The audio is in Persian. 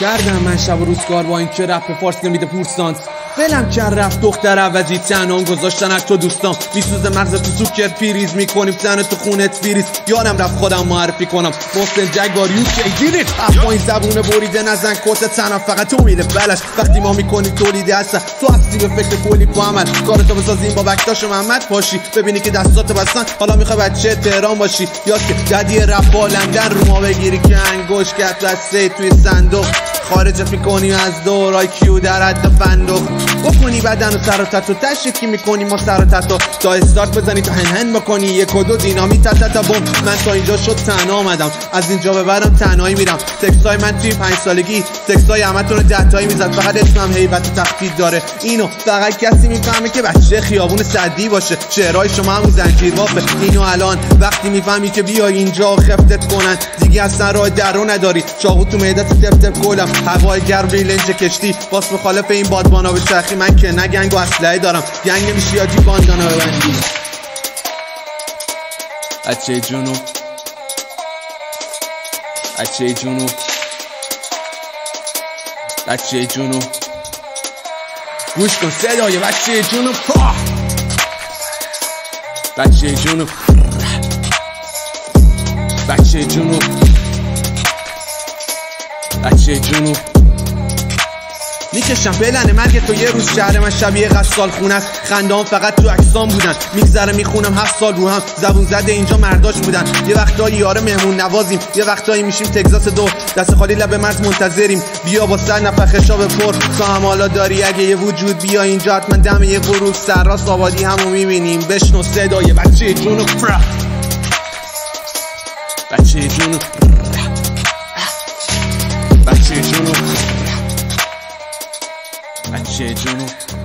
کردم من شب و روزگار با این که رپ فارس نمیده پورسانس ولم کرد رفت دختر عوضی تنان گذاشتن از تو دوستان. میسوزه مغز تو سوکر پیریز می‌کنیم تن تو خونت فیریز یادم رفت خودم معرفی کنم. محسن جگار یو دیرید با این زبون بریده نزن کت تنم. فقط تو میده بلش. وقتی ما می‌کنی تولیده هستن. تو هستی به فکر کلی با عمل. کارتو بسازیم با بکتاش محمد پاشی. ببینی که دستات بستن. حالا می‌خوای بچه تهران باشی. یا که ددی رپ بالندن رو ما بگیری. که انگوش کرد توی صندوق. خارجت می‌کنی از دورای کیو در حد فندق بکنی بدن و سر و تتو تشریکی می‌کنی؟ ما سر و تتو تا استارت بزنی تا هن هن بکنی. یک و دو دینامی تا تا بوم. من تا اینجا شد تنها آمدم از اینجا به برم تنهایی میرم. تکسای من توی پنج سالگی. تکسای رو ده تایی می‌زد. فقط اسمم هیبت و تخدید داره. اینو فقط کسی می‌فهمه که بچه خیابون سعدی باشه. شعرهای شما همون زنجیر اینو الان وقتی می‌فهمی که بیای اینجا خفتت کنن. دیگه اصلا راه درو نداری. چاقو تو معدت تپ تپ گلم هوای گرم روی لنج کشتی. باس مخالف این بادبانا به شرخی. من که نه گنگ و اسلحه دارم. گنگ نمیشی یا باندانا ببندی. بچه جونو. بچه جونو. بچه جونو. گوش کن صدای بچه جونو. بچه جونو. بچه جونو. بچه جونو. می‌کشم پلن مرگ تو یه روز شهر من. شبیه غسال خونه است. خندام فقط تو اکسام بودن. میگذره می‌خونم هفت سال رو هم. زبون زده اینجا مرداش بودن. یه وقتایی یاره مهمون نوازیم. یه وقتایی میشیم تگزاس دو. دست خالی لب مرز منتظریم. بیا با سر نفخ شاب پر. هم حالا داری. اگه یه وجود بیا اینجا. حتما دم یه غروب سرراست آبادی همو می‌بینیم. بشنو صدای بچه جونو بچه جونو بچه جونو بچه جونو